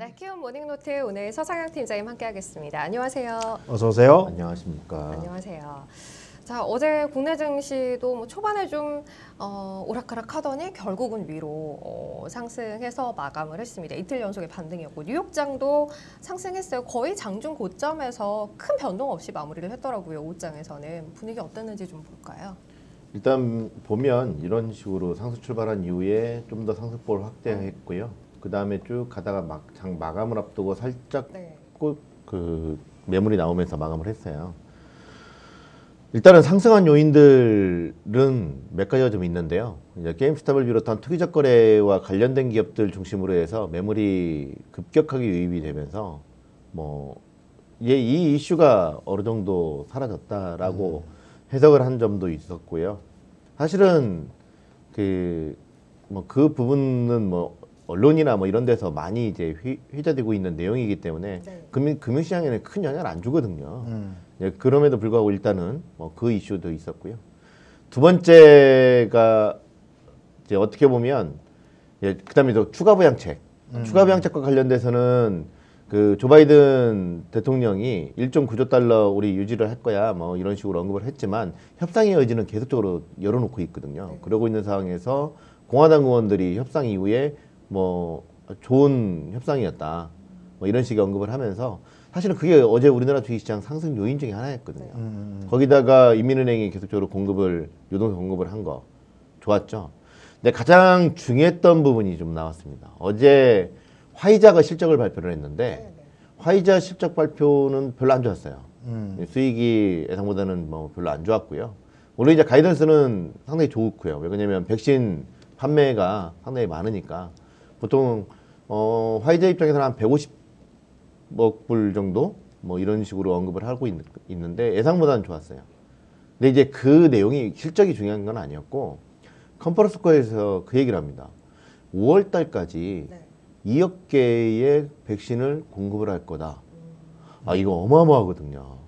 네, 키움 모닝노트 오늘 서상영 팀장님 함께하겠습니다. 안녕하세요. 어서 오세요. 안녕하십니까. 안녕하세요. 자 어제 국내 증시도 뭐 초반에 좀 어, 오락가락 하더니 결국은 위로 어, 상승해서 마감을 했습니다. 이틀 연속의 반등이었고 뉴욕장도 상승했어요. 거의 장중 고점에서 큰 변동 없이 마무리를 했더라고요. 오장에서는 분위기 어땠는지 좀 볼까요? 일단 보면 이런 식으로 상승 출발한 이후에 좀 더 상승폭을 확대했고요. 그 다음에 쭉 가다가 막장 마감을 앞두고 살짝 네. 꼭그 매물이 나오면서 마감을 했어요. 일단은 상승한 요인들은 몇 가지가 좀 있는데요. 이제 게임스탑을 비롯한 투기적 거래와 관련된 기업들 중심으로 해서 매물이 급격하게 유입이 되면서 뭐 이제 이 이슈가 어느 정도 사라졌다라고 해석을 한 점도 있었고요. 사실은 그 뭐그 부분은 뭐 언론이나 뭐 이런 데서 많이 이제 휘, 휘저되고 있는 내용이기 때문에 네. 금융 금융시장에는 큰 영향을 안 주거든요. 음. 예, 그럼에도 불구하고 일단은 뭐 그 이슈도 있었고요. 두 번째가 이제 어떻게 보면 예, 그다음에 또 추가 부양책. 추가 부양책과 관련돼서는 그 조 바이든 대통령이 1.9조 달러 우리 유지를 할 거야 뭐 이런 식으로 언급을 했지만 협상의 여지는 계속적으로 열어놓고 있거든요. 그러고 있는 상황에서 공화당 의원들이 협상 이후에 뭐 좋은 협상이었다 뭐 이런 식의 언급을 하면서 사실은 그게 어제 우리나라 주식시장 상승 요인 중에 하나였거든요. 음. 거기다가 인민은행이 계속적으로 공급을 유동성 공급을 한 거 좋았죠. 근데 가장 중요했던 부분이 좀 나왔습니다. 어제 화이자가 실적을 발표를 했는데 화이자 실적 발표는 별로 안 좋았어요. 음. 수익이 예상보다는 뭐 별로 안 좋았고요. 물론 이제 가이던스는 상당히 좋고요. 왜냐면 백신 판매가 상당히 많으니까 보통 어, 화이자 입장에서는 한 150억 불 정도 뭐 이런 식으로 언급을 하고 있, 있는데 예상보다는 좋았어요. 근데 이제 그 내용이 실적이 중요한 건 아니었고 컨퍼런스 거에서 그 얘기를 합니다. 5월 달까지 네. 2억 개의 백신을 공급을 할 거다. 아 이거 어마어마하거든요.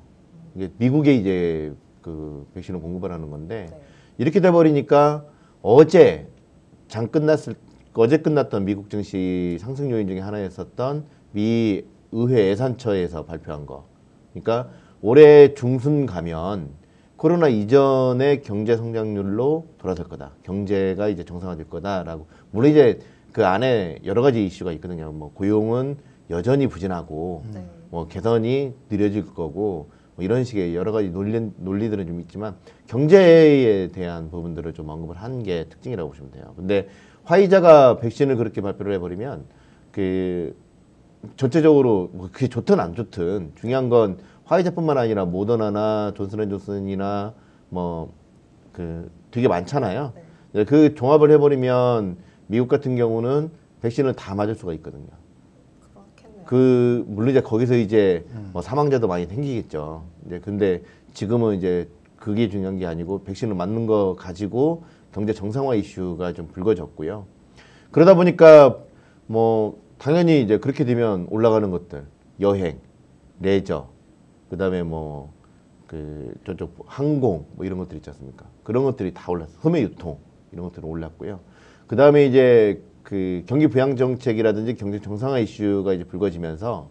이게 미국에 이제 그 백신을 공급을 하는 건데 네. 이렇게 돼 버리니까 어제 장 끝났을 어제 끝났던 미국 증시 상승 요인 중에 하나였었던 미 의회 예산처에서 발표한 거. 그러니까 올해 중순 가면 코로나 이전의 경제 성장률로 돌아설 거다. 경제가 이제 정상화될 거다라고. 물론 이제 그 안에 여러 가지 이슈가 있거든요. 뭐 고용은 여전히 부진하고 네. 뭐 개선이 느려질 거고 뭐 이런 식의 여러 가지 논리, 논리들은 좀 있지만 경제에 대한 부분들을 좀 언급을 한 게 특징이라고 보시면 돼요. 근데 화이자가 백신을 그렇게 발표를 해버리면 그 전체적으로 뭐 그게 좋든 안 좋든 중요한 건 화이자뿐만 아니라 모더나나 존슨앤존슨이나 뭐 그 되게 많잖아요. 네. 그 종합을 해버리면 미국 같은 경우는 백신을 다 맞을 수가 있거든요. 그렇겠네요. 그 물론 이제 거기서 이제 뭐 사망자도 많이 생기겠죠. 이제 근데 지금은 이제 그게 중요한 게 아니고 백신을 맞는 거 가지고 경제 정상화 이슈가 좀 불거졌고요. 그러다 보니까 뭐 당연히 이제 그렇게 되면 올라가는 것들 여행, 레저, 그다음에 뭐 그 저쪽 항공 뭐 이런 것들 있지 않습니까? 그런 것들이 다 올랐어. 흠의 유통 이런 것들은 올랐고요. 그다음에 이제 그 경기 부양 정책이라든지 경제 정상화 이슈가 이제 불거지면서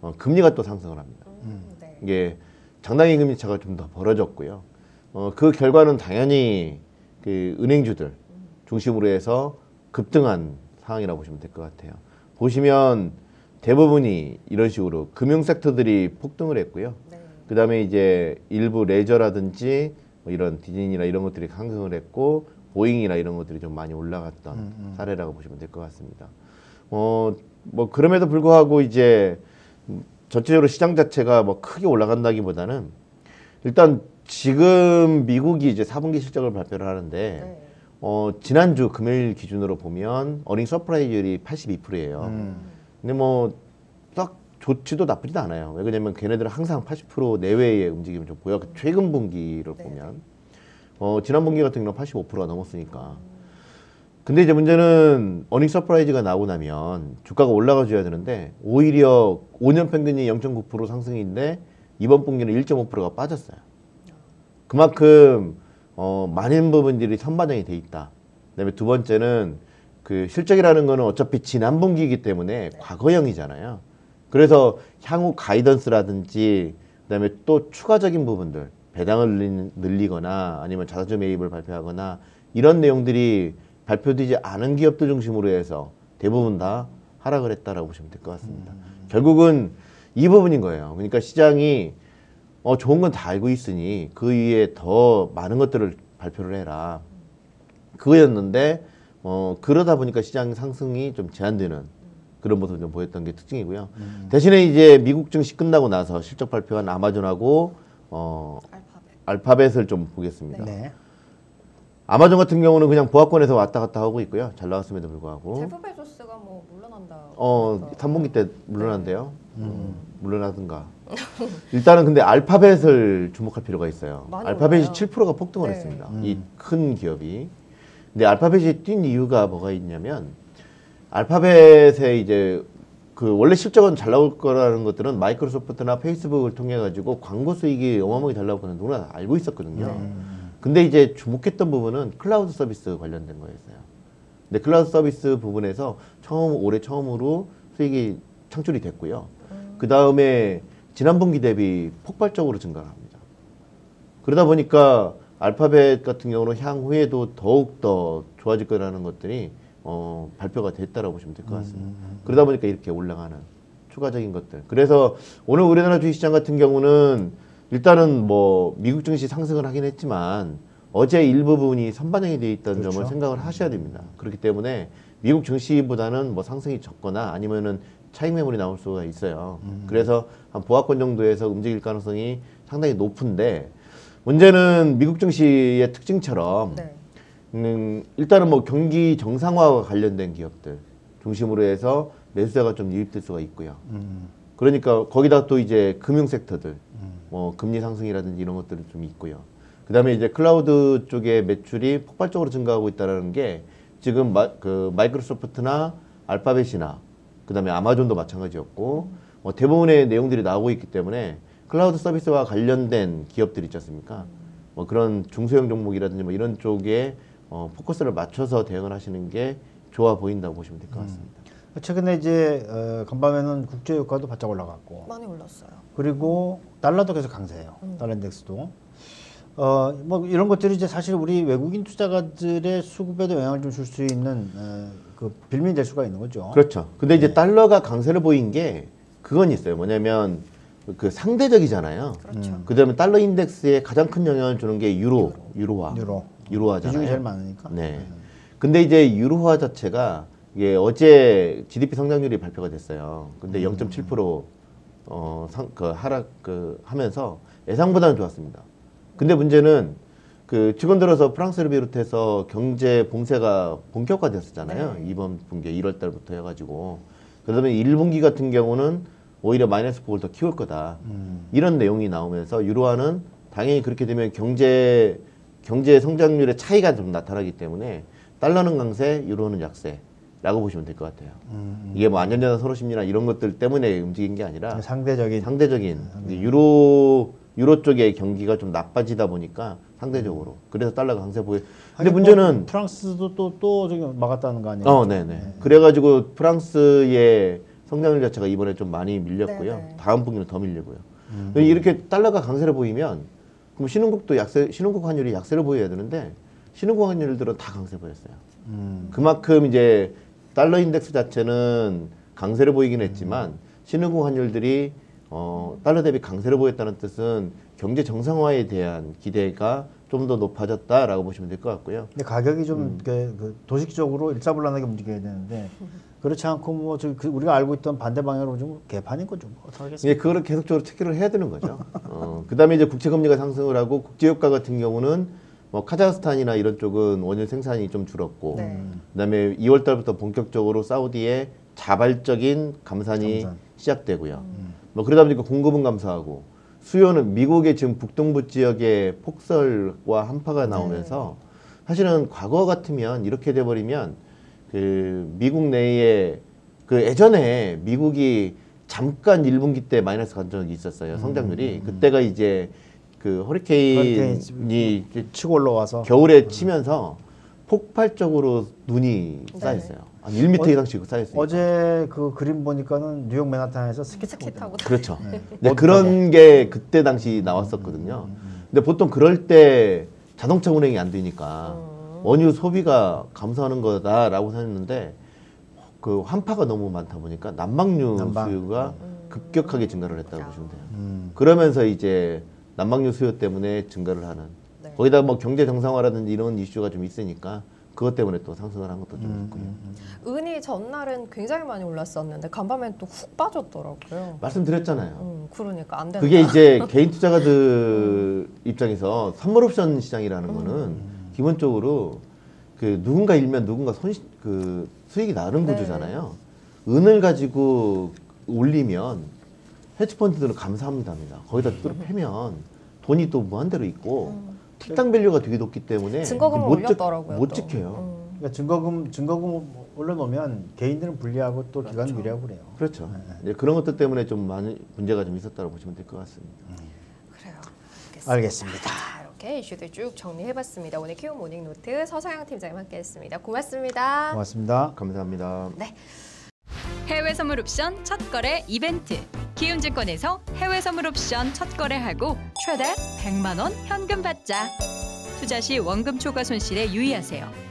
어, 금리가 또 상승을 합니다. 음, 네. 이게 장당의 금리 차가 좀 더 벌어졌고요. 어, 그 결과는 당연히 그 은행주들 중심으로 해서 급등한 상황이라고 보시면 될 것 같아요. 보시면 대부분이 이런 식으로 금융 섹터들이 폭등을 했고요. 네. 그 다음에 이제 일부 레저라든지 뭐 이런 디즈니나 이런 것들이 상승을 했고 보잉이나 이런 것들이 좀 많이 올라갔던 사례라고 보시면 될 것 같습니다. 어, 뭐 그럼에도 불구하고 이제 전체적으로 시장 자체가 뭐 크게 올라간다기보다는 일단 지금 미국이 이제 4분기 실적을 발표를 하는데 네. 어, 지난주 금요일 기준으로 보면 earning surprise율이 82%예요. 음. 근데 뭐 딱 좋지도 나쁘지도 않아요. 왜 그러냐면 걔네들은 항상 80% 내외의 움직임을 좀 보여. 그 최근 분기를 네. 보면 어, 지난 분기 같은 경우는 85%가 넘었으니까. 근데 이제 문제는 earning surprise가 나오고 나면 주가가 올라가 줘야 되는데 오히려 5년 평균이 0.9% 상승인데 이번 분기는 1.5%가 빠졌어요. 그만큼 어, 많은 부분들이 선반영이 돼 있다. 그다음에 두 번째는 그 실적이라는 거는 어차피 지난 분기이기 때문에 과거형이잖아요. 그래서 향후 가이던스라든지 그다음에 또 추가적인 부분들 배당을 늘리- 늘리거나 아니면 자사주 매입을 발표하거나 이런 내용들이 발표되지 않은 기업들 중심으로 해서 대부분 다 하락을 했다라고 보시면 될 것 같습니다. 결국은 이 부분인 거예요. 그러니까 시장이 어 좋은 건 다 알고 있으니 그 위에 더 많은 것들을 발표를 해라. 그거였는데 어 그러다 보니까 시장 상승이 좀 제한되는 그런 모습을 좀 보였던 게 특징이고요. 대신에 이제 미국 증시 끝나고 나서 실적 발표한 아마존하고 어 알파벳. 알파벳 을 좀 보겠습니다. 네. 아마존 같은 경우는 그냥 보합권에서 왔다 갔다 하고 있고요. 잘 나왔음에도 불구하고 제프 베조스가 뭐 물러난다. 어 3분기 때 물러난대요. 음, 물러나든가. 일단은 근데 알파벳을 주목할 필요가 있어요. 많이 알파벳이 올라요. 7%가 폭등을 네. 했습니다. 이큰 기업이. 근데 알파벳이 뛴 이유가 뭐가 있냐면 알파벳에 이제 그 원래 실적은 잘 나올 거라는 것들은 마이크로소프트나 페이스북을 통해 가지고 광고 수익이 어마어마하게 잘 나올 거는 누구나 다 알고 있었거든요. 네. 근데 이제 주목했던 부분은 클라우드 서비스 관련된 거였어요. 근데 클라우드 서비스 부분에서 처음 올해 처음으로 수익이 창출이 됐고요. 그 다음에 지난 분기 대비 폭발적으로 증가를 합니다. 그러다 보니까 알파벳 같은 경우는 향후에도 더욱 더 좋아질 거라는 것들이 어, 발표가 됐다라고 보시면 될 것 같습니다. 그러다 보니까 이렇게 올라가는 추가적인 것들. 그래서 오늘 우리나라 주식시장 같은 경우는 일단은 뭐 미국 증시 상승을 하긴 했지만 어제 일부분이 선반영이 돼 있다는 그렇죠. 점을 생각을 하셔야 됩니다. 그렇기 때문에 미국 증시보다는 뭐 상승이 적거나 아니면은 차익 매물이 나올 수가 있어요. 그래서 한 보합권 정도에서 움직일 가능성이 상당히 높은데 문제는 미국 증시의 특징처럼 네. 음, 일단은 뭐 경기 정상화와 관련된 기업들 중심으로 해서 매수세가 좀 유입될 수가 있고요. 음. 그러니까 거기다 또 이제 금융 섹터들, 뭐 금리 상승이라든지 이런 것들이 좀 있고요. 그다음에 이제 클라우드 쪽의 매출이 폭발적으로 증가하고 있다라는 게 지금 마, 그 마이크로소프트나 알파벳이나 그 다음에 아마존도 마찬가지였고 뭐 대부분의 내용들이 나오고 있기 때문에 클라우드 서비스와 관련된 기업들 있지 않습니까? 뭐 그런 중소형 종목이라든지 뭐 이런 쪽에 어, 포커스를 맞춰서 대응을 하시는 게 좋아 보인다고 보시면 될 것 같습니다. 최근에 이제 어, 간밤에는 국제 유가도 바짝 올라갔고 많이 올랐어요. 그리고 달러도 계속 강세예요. 음. 달러 인덱스도. 어, 뭐 이런 것들이 이제 사실 우리 외국인 투자가들의 수급에도 영향을 좀 줄 수 있는 어, 그 빌미 될 수가 있는 거죠. 그렇죠. 근데 이제 달러가 강세를 보인 게 그건 있어요. 뭐냐면 그 상대적이잖아요. 그렇죠. 그다음에 달러 인덱스에 가장 큰 영향을 주는 게 유로, 유로화, 유로. 유로화잖아요. 비중이 제일 많으니까. 네. 근데 이제 유로화 자체가 이게 어제 GDP 성장률이 발표가 됐어요. 근데 음. 0.7% 어, 상, 그 하락 그 하면서 예상보다는 좋았습니다. 근데 문제는 그 최근 들어서 프랑스를 비롯해서 경제 봉쇄가 본격화됐었잖아요. 네. 이번 분기 1월 달부터 해가지고 그다음에 1분기 같은 경우는 오히려 마이너스 폭을 더 키울 거다. 음. 이런 내용이 나오면서 유로화는 당연히 그렇게 되면 경제 경제 성장률의 차이가 좀 나타나기 때문에 달러는 강세, 유로는 약세 라고 보시면 될 것 같아요. 음. 이게 뭐 안전자산 서로 심리나 이런 것들 때문에 움직인 게 아니라 상대적인 상대적인 이제 유로 유로 쪽의 경기가 좀 나빠지다 보니까 상대적으로 그래서 달러가 강세 보여. 근데 문제는 뭐 프랑스도 또 또 저기 막았다는 거 아니에요? 어, 네네. 그래가지고 프랑스의 성장률 자체가 이번에 좀 많이 밀렸고요. 네네. 다음 분기는 더 밀리고요. 이렇게 달러가 강세를 보이면 그럼 신흥국도 약세, 신흥국 환율이 약세를 보여야 되는데 신흥국 환율들은 다 강세 보였어요. 음. 그만큼 이제 달러 인덱스 자체는 강세를 보이긴 했지만 신흥국 환율들이 어, 달러 대비 강세를 보였다는 뜻은 경제 정상화에 대한 기대가 좀 더 높아졌다라고 보시면 될 것 같고요. 근데 가격이 좀 음. 그, 그 도식적으로 일사불란하게 움직여야 되는데 그렇지 않고 뭐 저, 그 우리가 알고 있던 반대 방향으로 좀 개판인 거죠. 뭐 어떡하겠습니까? 예, 그거를 계속적으로 체크를 해야 되는 거죠. 어, 그다음에 이제 국채 금리가 상승을 하고 국제 유가 같은 경우는 뭐 카자흐스탄이나 이런 쪽은 원유 생산이 좀 줄었고, 네. 그다음에 2월 달부터 본격적으로 사우디의 자발적인 감산이 감산. 시작되고요. 뭐 그러다 보니까 공급은 감소하고 수요는 미국의 지금 북동부 지역의 폭설과 한파가 나오면서 사실은 과거 같으면 이렇게 돼 버리면 그 미국 내에 그 예전에 미국이 잠깐 1분기 때 마이너스 간 적이 있었어요. 성장률이. 그때가 이제 그 허리케인이 치고 올라와서 겨울에 치면서 폭발적으로 눈이 네. 쌓였어요. 한 1m 어- 이상씩 쌓였어요. 어제 그 그림 보니까는 뉴욕 맨하탄에서 스키 타고 스키 타고 그렇죠. 네. 네, 그런 게 그때 당시 나왔었거든요. 근데 보통 그럴 때 자동차 운행이 안 되니까 음. 원유 소비가 감소하는 거다라고 생각했는데 그 환파가 너무 많다 보니까 난방유 난방. 수요가 음. 급격하게 증가를 했다고 보시면 돼요. 음. 그러면서 이제 난방유 수요 때문에 증가를 하는 네. 거기다 뭐 경제 정상화라든지 이런 이슈가 좀 있으니까 그것 때문에 또 상승을 한 것도 좀 있고요. 은이 전날은 굉장히 많이 올랐었는데 간밤엔 또 훅 빠졌더라고요. 말씀드렸잖아요. 음, 그러니까 안 된다. 그게 이제 개인 투자가들 입장에서 선물 옵션 시장이라는 거는 기본적으로 그 누군가 일면 누군가 손그 수익이 나는 네. 구조잖아요. 은을 가지고 올리면 헤지펀드들은 감사합니다입니다. 거기다 또 패면 돈이 또 무한대로 있고 tick당 value가 되게 높기 때문에 음. 증거금을 못 지- 올렸더라고요. 못 또. 지켜요. 음. 그러니까 증거금 증거금 올려놓으면 개인들은 불리하고 또 기관 그렇죠. 유리하고 그래요. 그렇죠. 네. 이제 그런 것들 때문에 좀 많은 문제가 좀 있었다고 보시면 될 것 같습니다. 그래요. 알겠습니다. 알겠습니다. 자, 이렇게 이슈들 쭉 정리해봤습니다. 오늘 키움 모닝 노트 서상영 팀장님 함께했습니다. 고맙습니다. 고맙습니다. 감사합니다. 해외 선물 옵션 첫 거래 이벤트. 키움증권에서 해외 선물 옵션 첫 거래하고 최대 100만 원 현금 받자. 투자 시 원금 초과 손실에 유의하세요.